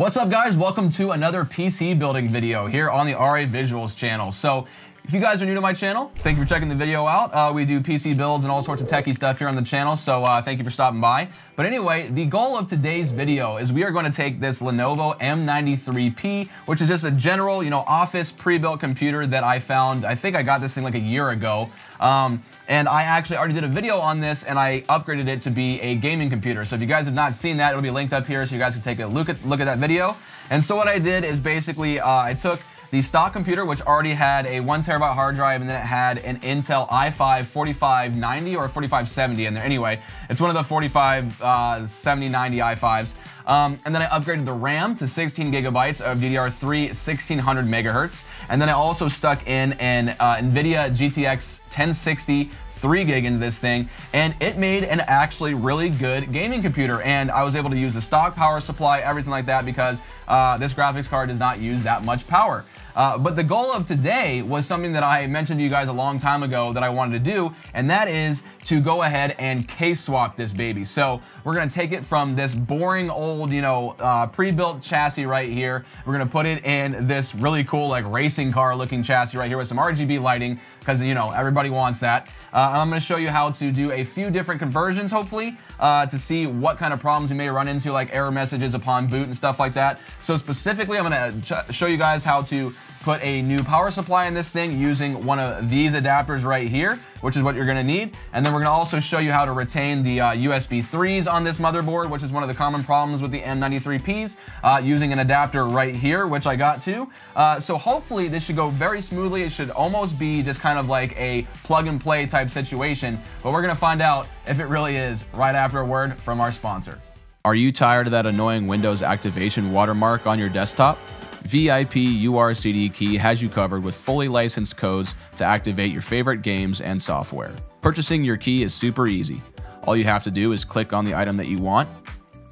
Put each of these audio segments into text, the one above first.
What's up guys? Welcome to another PC building video here on the RA Visuals channel. So if you guys are new to my channel, thank you for checking the video out. Uh, we do PC builds and all sorts of techie stuff here on the channel, so uh, thank you for stopping by. But anyway, the goal of today's video is we are going to take this Lenovo M93P, which is just a general, you know, office pre-built computer that I found. I think I got this thing like a year ago. Um, and I actually already did a video on this and I upgraded it to be a gaming computer. So if you guys have not seen that, it'll be linked up here so you guys can take a look at, look at that video. And so what I did is basically uh, I took the stock computer, which already had a one terabyte hard drive, and then it had an Intel i5 4590 or 4570 in there. Anyway, it's one of the 45 uh, 70 90 i5s. Um, and then I upgraded the RAM to 16 gigabytes of DDR3 1600 megahertz. And then I also stuck in an uh, NVIDIA GTX 1060 3 gig into this thing, and it made an actually really good gaming computer. And I was able to use the stock power supply, everything like that, because uh, this graphics card does not use that much power. Uh, but the goal of today was something that I mentioned to you guys a long time ago that I wanted to do, and that is to go ahead and case swap this baby. So we're gonna take it from this boring old, you know, uh, pre-built chassis right here. We're gonna put it in this really cool like racing car looking chassis right here with some RGB lighting because, you know, everybody wants that. Uh, I'm gonna show you how to do a few different conversions, hopefully, uh, to see what kind of problems you may run into, like error messages upon boot and stuff like that. So specifically, I'm gonna show you guys how to put a new power supply in this thing using one of these adapters right here, which is what you're gonna need. And then we're gonna also show you how to retain the uh, USB 3s on this motherboard, which is one of the common problems with the M93Ps, uh, using an adapter right here, which I got to. Uh, so hopefully this should go very smoothly. It should almost be just kind of like a plug and play type situation, but we're gonna find out if it really is right after a word from our sponsor. Are you tired of that annoying Windows activation watermark on your desktop? VIP URCD Key has you covered with fully licensed codes to activate your favorite games and software. Purchasing your key is super easy. All you have to do is click on the item that you want,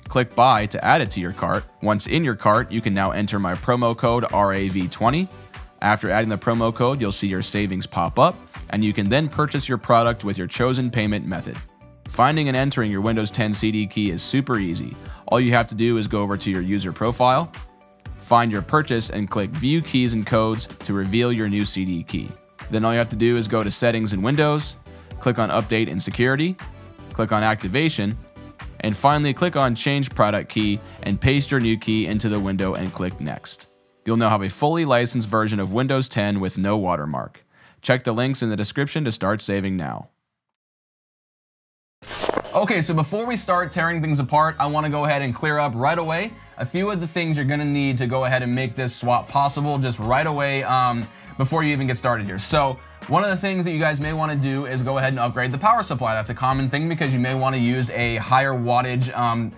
click Buy to add it to your cart. Once in your cart, you can now enter my promo code RAV20. After adding the promo code, you'll see your savings pop up, and you can then purchase your product with your chosen payment method. Finding and entering your Windows 10 CD key is super easy. All you have to do is go over to your user profile, Find your purchase and click View Keys and Codes to reveal your new CD key. Then all you have to do is go to Settings in Windows, click on Update and Security, click on Activation, and finally click on Change Product Key and paste your new key into the window and click Next. You'll now have a fully licensed version of Windows 10 with no watermark. Check the links in the description to start saving now. Okay, so before we start tearing things apart, I want to go ahead and clear up right away a few of the things you're to need to go ahead and make this swap possible just right away um, before you even get started here. So one of the things that you guys may want to do is go ahead and upgrade the power supply. That's a common thing because you may want to use a higher wattage um,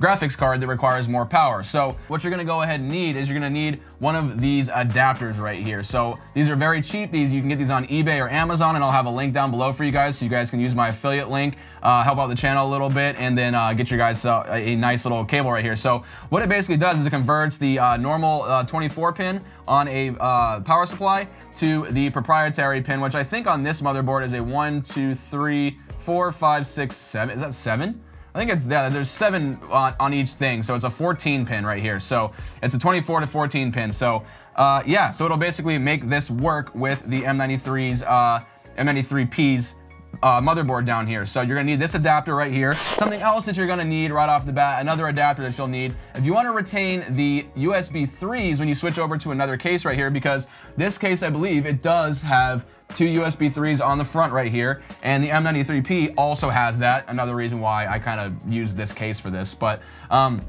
graphics card that requires more power. So what you're gonna go ahead and need is you're gonna need one of these adapters right here. So these are very cheap. These You can get these on eBay or Amazon and I'll have a link down below for you guys so you guys can use my affiliate link, uh, help out the channel a little bit and then uh, get you guys uh, a nice little cable right here. So what it basically does is it converts the uh, normal uh, 24 pin on a uh, power supply to the proprietary pin, which I think on this motherboard is a one, two, three, four, five, six, seven. Is that seven? I think it's, yeah, there's seven on, on, each thing. So it's a 14 pin right here. So it's a 24 to 14 pin. So uh, yeah, so it'll basically make this work with the M93's, uh, M93P's uh, motherboard down here. So you're gonna need this adapter right here. Something else that you're gonna need right off the bat, another adapter that you'll need. If you wanna retain the USB 3s when you switch over to another case right here, because this case, I believe, it does have two USB 3s on the front right here, and the M93P also has that. Another reason why I kind of use this case for this. But um,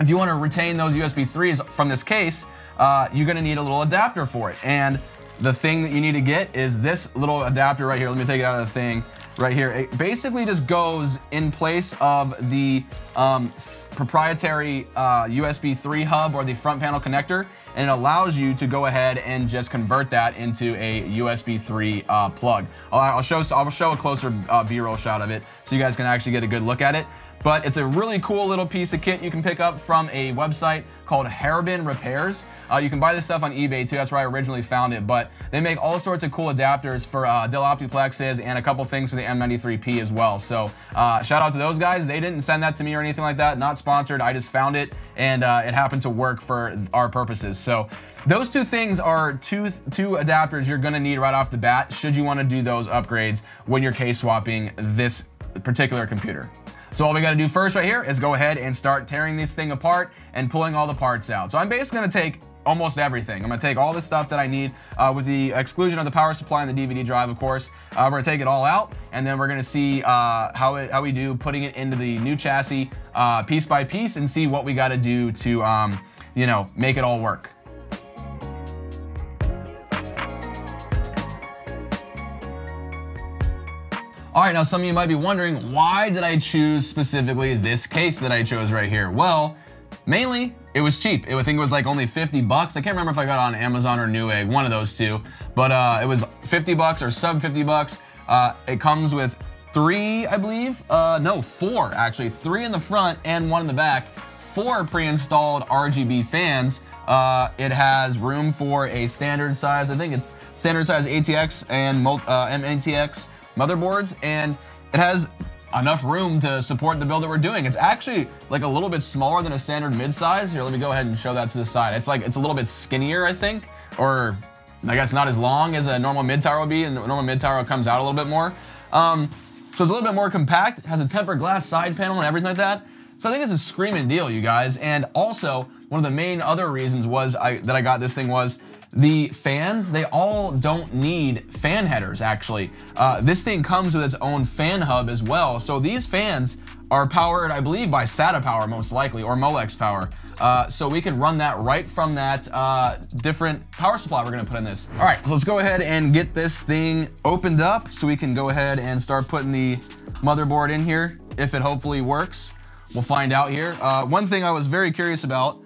if you wanna retain those USB 3s from this case, uh, you're gonna need a little adapter for it. And the thing that you need to get is this little adapter right here. Let me take it out of the thing right here. It basically just goes in place of the um, proprietary uh, USB 3 hub or the front panel connector and it allows you to go ahead and just convert that into a USB 3 uh, plug. I'll, I'll, show I'll show a closer uh, B-roll shot of it so you guys can actually get a good look at it. But it's a really cool little piece of kit you can pick up from a website called Harbin Repairs. Uh, you can buy this stuff on eBay too. That's where I originally found it. But they make all sorts of cool adapters for uh, Dell Optiplexes and a couple things for the M93P as well. So uh, shout out to those guys. They didn't send that to me or anything like that. Not sponsored. I just found it and uh, it happened to work for our purposes. So those two things are two two adapters you're going to need right off the bat should you want to do those upgrades when you're case swapping this particular computer. So all we got to do first right here is go ahead and start tearing this thing apart and pulling all the parts out. So I'm basically to take almost everything. I'm to take all the stuff that I need uh, with the exclusion of the power supply and the DVD drive, of course. Uh, we're to take it all out, and then we're to see uh, how, it, how we do putting it into the new chassis uh, piece by piece and see what we got to do to, um, you know, make it all work. All right, now some of you might be wondering, why did I choose specifically this case that I chose right here? Well, mainly it was cheap. I think it was like only 50 bucks. I can't remember if I got it on Amazon or Newegg, one of those two, but uh, it was 50 bucks or sub 50 bucks. Uh, it comes with three, I believe. Uh, no, four actually. Three in the front and one in the back. Four pre-installed RGB fans. Uh, it has room for a standard size, I think it's standard size ATX and uh, MATX motherboards, and it has enough room to support the build that we're doing. It's actually like a little bit smaller than a standard mid-size. Here, let me go ahead and show that to the side. It's like, it's a little bit skinnier, I think, or I guess not as long as a normal mid-tower would be, and the normal mid-tower comes out a little bit more. Um, so it's a little bit more compact, has a tempered glass side panel and everything like that. So I think it's a screaming deal, you guys. And also, one of the main other reasons was I, that I got this thing was the fans, they all don't need fan headers, actually. Uh, this thing comes with its own fan hub as well. So these fans are powered, I believe, by SATA power, most likely, or Molex power. Uh, so we can run that right from that uh, different power supply we're gonna put in this. All right, so let's go ahead and get this thing opened up so we can go ahead and start putting the motherboard in here, if it hopefully works. We'll find out here. Uh, one thing I was very curious about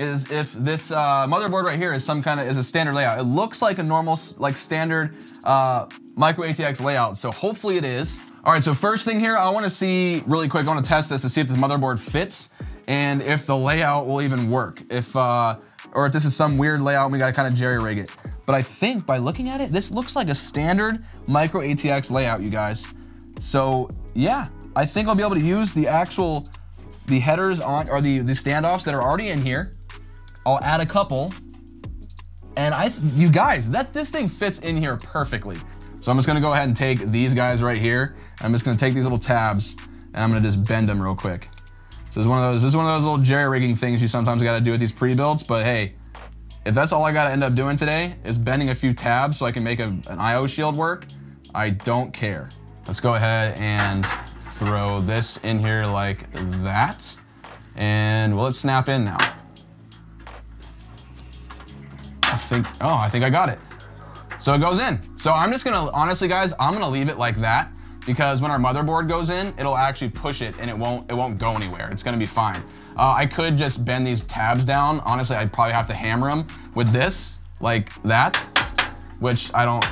is if this uh, motherboard right here is some kind of is a standard layout. It looks like a normal like standard uh, micro ATX layout, so hopefully it is. All right, so first thing here, I want to see really quick. I want to test this to see if this motherboard fits and if the layout will even work. If uh, or if this is some weird layout we got to kind of jerry rig it. But I think by looking at it, this looks like a standard micro ATX layout, you guys. So yeah, I think I'll be able to use the actual the headers on or the the standoffs that are already in here I'll add a couple. And I, you guys, that this thing fits in here perfectly. So I'm just gonna go ahead and take these guys right here. I'm just gonna take these little tabs and I'm gonna just bend them real quick. So this is one of those, this is one of those little jerry rigging things you sometimes gotta do with these pre-builds, but hey, if that's all I gotta end up doing today is bending a few tabs so I can make a, an IO shield work, I don't care. Let's go ahead and throw this in here like that. And will it snap in now? I think, oh, I think I got it. So it goes in. So I'm just gonna, honestly guys, I'm gonna leave it like that because when our motherboard goes in, it'll actually push it and it won't, it won't go anywhere. It's gonna be fine. Uh, I could just bend these tabs down. Honestly, I'd probably have to hammer them with this, like that, which I don't,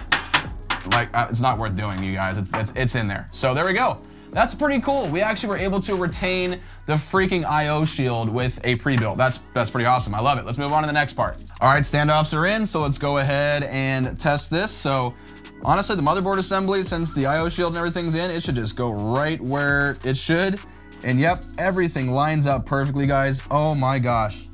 like, uh, it's not worth doing, you guys. It's, it's, it's in there. So there we go. That's pretty cool. We actually were able to retain the freaking IO shield with a pre-built. That's that's pretty awesome. I love it. Let's move on to the next part. All right, standoffs are in, so let's go ahead and test this. So honestly, the motherboard assembly, since the IO shield and everything's in, it should just go right where it should. And yep, everything lines up perfectly, guys. Oh my gosh.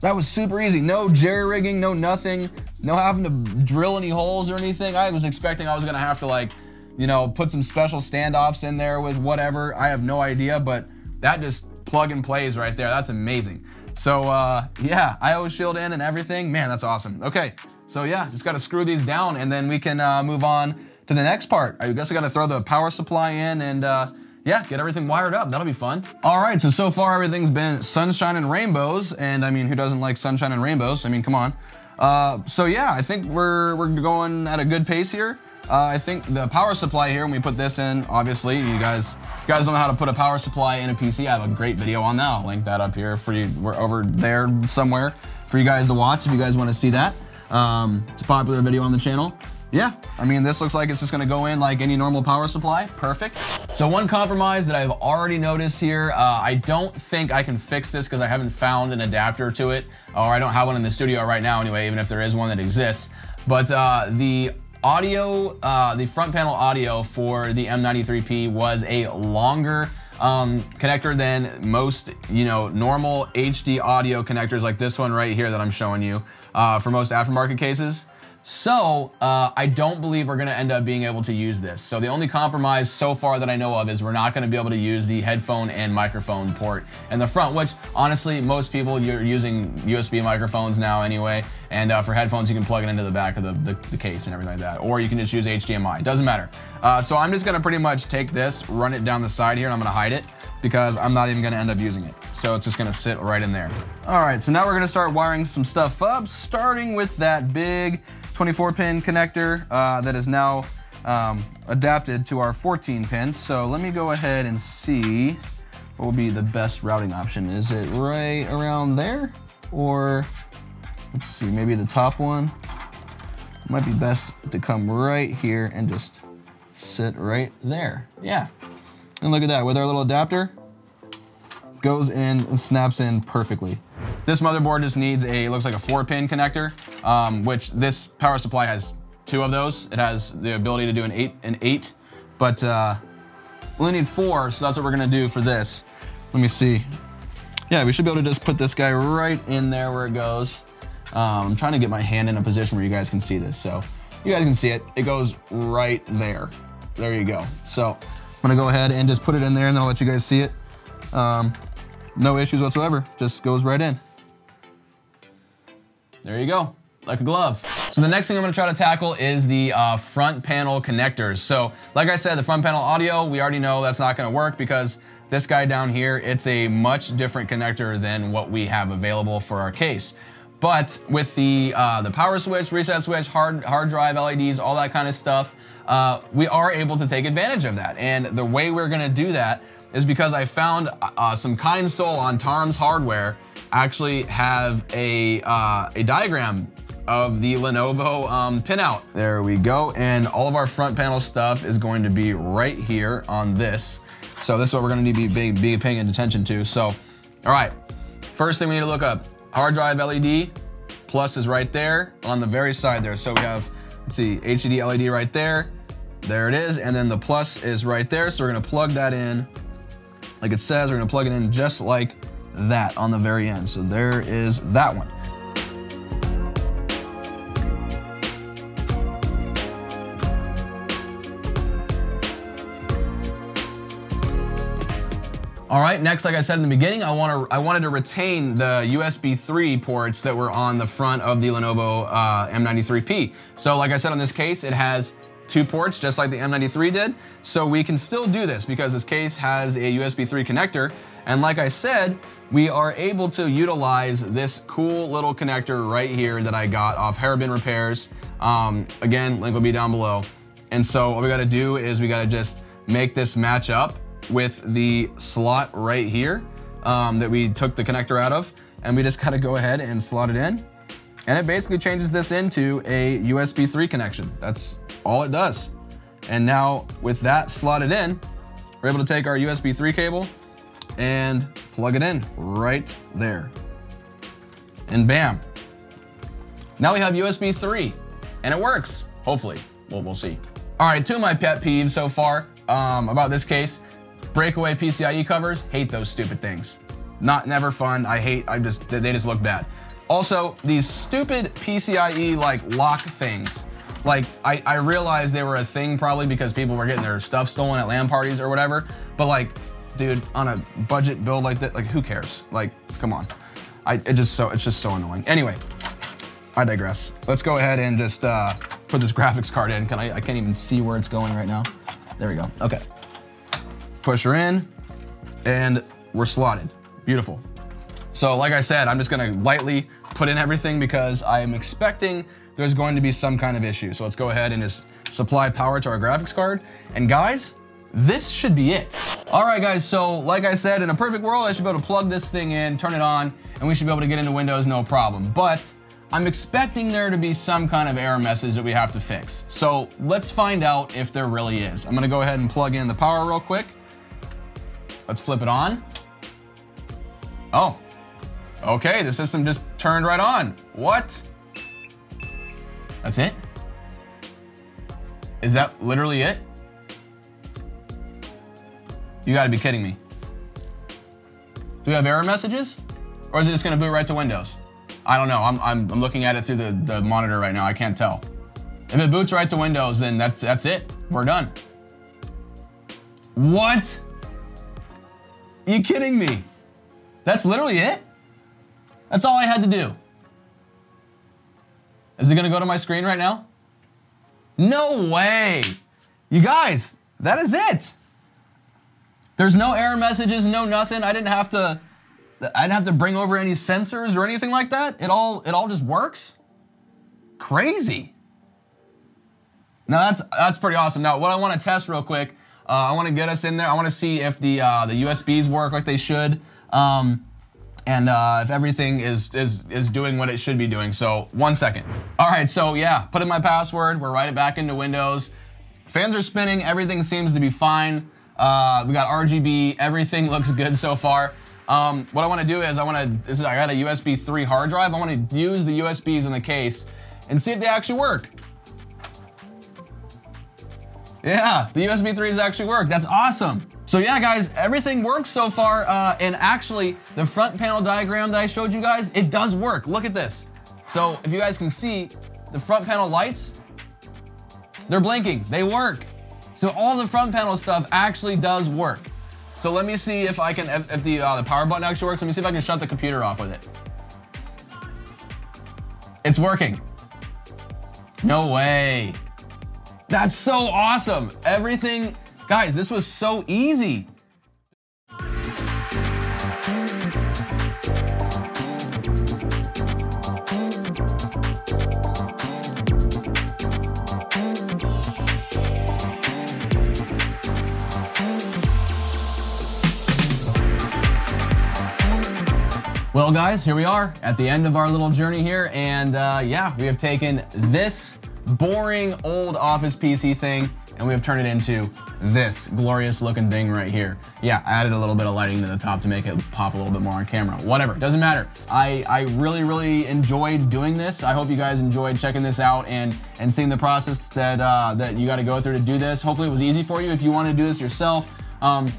That was super easy. No jerry rigging, no nothing. No having to drill any holes or anything. I was expecting I was gonna have to like you know, put some special standoffs in there with whatever. I have no idea, but that just plug and plays right there. That's amazing. So uh, yeah, IO shield in and everything. Man, that's awesome. Okay, so yeah, just gotta screw these down and then we can uh, move on to the next part. I guess I gotta throw the power supply in and uh, yeah, get everything wired up. That'll be fun. All right, so so far everything's been sunshine and rainbows, and I mean, who doesn't like sunshine and rainbows? I mean, come on. Uh, so yeah, I think we're we're going at a good pace here. Uh, I think the power supply here, when we put this in, obviously, you guys you guys don't know how to put a power supply in a PC. I have a great video on that. I'll link that up here for you. We're over there somewhere for you guys to watch if you guys want to see that. Um, it's a popular video on the channel. yeah, I mean, this looks like it's just gonna go in like any normal power supply. Perfect. So one compromise that I've already noticed here, uh, I don't think I can fix this because I haven't found an adapter to it, or I don't have one in the studio right now anyway, even if there is one that exists. But uh, the audio, uh, the front panel audio for the M93P was a longer um, connector than most, you know, normal HD audio connectors like this one right here that I'm showing you uh, for most aftermarket cases. So uh, I don't believe we're gonna end up being able to use this. So the only compromise so far that I know of is we're not gonna be able to use the headphone and microphone port in the front, which honestly, most people, you're using USB microphones now anyway. And uh, for headphones, you can plug it into the back of the, the, the, case and everything like that. Or you can just use HDMI, it doesn't matter. Uh, so I'm just gonna pretty much take this, run it down the side here, and I'm gonna hide it because I'm not even gonna end up using it. So it's just gonna sit right in there. All right, so now we're gonna start wiring some stuff up, starting with that big 24 pin connector uh, that is now um, adapted to our 14 pin. So let me go ahead and see what will be the best routing option. Is it right around there? Or let's see, maybe the top one? Might be best to come right here and just sit right there. Yeah. And look at that, with our little adapter, goes in and snaps in perfectly. This motherboard just needs a, looks like a four pin connector, um, which this power supply has two of those. It has the ability to do an eight, an eight, but uh, we only need four, so that's what we're gonna do for this. Let me see. Yeah, we should be able to just put this guy right in there where it goes. Um, I'm trying to get my hand in a position where you guys can see this. So you guys can see it. It goes right there. There you go. So I'm gonna go ahead and just put it in there and then I'll let you guys see it. Um, no issues whatsoever, just goes right in. There you go, like a glove. So the next thing I'm gonna try to tackle is the uh, front panel connectors. So like I said, the front panel audio, we already know that's not gonna work because this guy down here, it's a much different connector than what we have available for our case. But with the uh, the power switch, reset switch, hard hard drive LEDs, all that kind of stuff, uh, we are able to take advantage of that. And the way we're gonna do that is because I found uh, some kind soul on Tom's Hardware actually have a, uh, a diagram of the Lenovo um, pinout. There we go. And all of our front panel stuff is going to be right here on this. So this is what we're gonna need to be, be paying attention to. So, all right, first thing we need to look up, hard drive LED, plus is right there on the very side there. So we have, let's see, HDD LED right there. There it is. And then the plus is right there. So we're gonna plug that in like it says, we're gonna plug it in just like that on the very end. So there is that one. All right, next, like I said in the beginning, I, want to, I wanted to retain the USB 3 ports that were on the front of the Lenovo uh, M93P. So like I said on this case, it has two ports just like the M93 did. So we can still do this because this case has a USB 3 connector. And like I said, we are able to utilize this cool little connector right here that I got off Harbin Repairs. Um, again, link will be down below. And so what we gotta do is we gotta just make this match up with the slot right here um, that we took the connector out of. And we just gotta go ahead and slot it in. And it basically changes this into a USB 3 connection. That's all it does. And now with that slotted in, we're able to take our USB 3 cable and plug it in right there. And bam. Now we have USB 3 and it works, hopefully. Well, we'll see. All right, two of my pet peeves so far um, about this case. Breakaway PCIe covers, hate those stupid things. Not never fun, I hate, I just, they just look bad. Also, these stupid PCIe like lock things like I, I realized they were a thing probably because people were getting their stuff stolen at LAN parties or whatever. But like, dude, on a budget build like that, like who cares? Like, come on. I it just so it's just so annoying. Anyway, I digress. Let's go ahead and just uh, put this graphics card in. Can I? I can't even see where it's going right now. There we go. Okay. Push her in, and we're slotted. Beautiful. So like I said, I'm just gonna lightly put in everything because I am expecting there's going to be some kind of issue. So let's go ahead and just supply power to our graphics card. And guys, this should be it. All right, guys, so like I said, in a perfect world, I should be able to plug this thing in, turn it on, and we should be able to get into Windows no problem. But I'm expecting there to be some kind of error message that we have to fix. So let's find out if there really is. I'm gonna go ahead and plug in the power real quick. Let's flip it on. Oh, okay, the system just turned right on. What? That's it? Is that literally it? You gotta be kidding me. Do we have error messages? Or is it just gonna boot right to Windows? I don't know. I'm, I'm, I'm looking at it through the, the monitor right now. I can't tell. If it boots right to Windows, then that's, that's it. We're done. What? You kidding me? That's literally it? That's all I had to do. Is it gonna go to my screen right now? No way. You guys, that is it. There's no error messages, no nothing. I didn't have to I didn't have to bring over any sensors or anything like that. It all it all just works. Crazy. Now that's that's pretty awesome. Now what I want to test real quick, uh, I want to get us in there. I want to see if the uh, the USBs work like they should, um, and uh, if everything is is is doing what it should be doing. So one second. All right. So yeah, put in my password. We're right back into Windows. Fans are spinning. Everything seems to be fine. Uh, we got RGB. Everything looks good so far. Um, what I want to do is I want to. This is I got a USB 3 hard drive. I want to use the USBs in the case and see if they actually work. Yeah, the USB 3s actually work. That's awesome. So yeah, guys, everything works so far. Uh, and actually, the front panel diagram that I showed you guys, it does work. Look at this. So if you guys can see, the front panel lights, they're blinking. They work. So all the front panel stuff actually does work. So let me see if I can, if, if the, uh, the power button actually works, let me see if I can shut the computer off with it. It's working. No way. That's so awesome. Everything, guys, this was so easy. Well, guys, here we are at the end of our little journey here. And uh, yeah, we have taken this boring old office PC thing and we have turned it into this glorious looking thing right here. Yeah, I added a little bit of lighting to the top to make it pop a little bit more on camera. Whatever, doesn't matter. I, I really, really enjoyed doing this. I hope you guys enjoyed checking this out and, and seeing the process that, uh, that you gotta go through to do this. Hopefully it was easy for you if you wanna do this yourself. Um,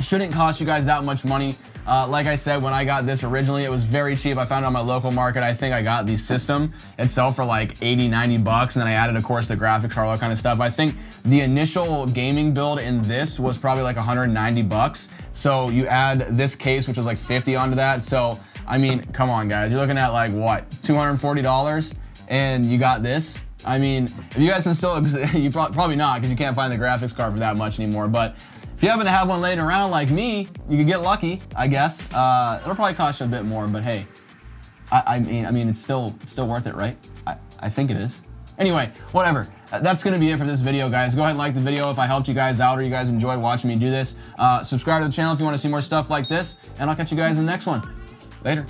shouldn't cost you guys that much money. Uh, like I said, when I got this originally, it was very cheap. I found it on my local market. I think I got the system itself for like 80, 90 bucks. And then I added, of course, the graphics card, all that kind of stuff. I think the initial gaming build in this was probably like 190 bucks. So you add this case, which was like 50 onto that. So, I mean, come on, guys. You're looking at like what, $240? And you got this. I mean, if you guys can still, you probably not because you can't find the graphics card for that much anymore. But if you happen to have one laying around like me, you can get lucky, I guess. Uh, it'll probably cost you a bit more, but hey, I, I, mean, I mean, it's still still worth it, right? I, I think it is. Anyway, whatever. That's gonna be it for this video, guys. Go ahead and like the video if I helped you guys out or you guys enjoyed watching me do this. Uh, subscribe to the channel if you want to see more stuff like this, and I'll catch you guys in the next one. Later.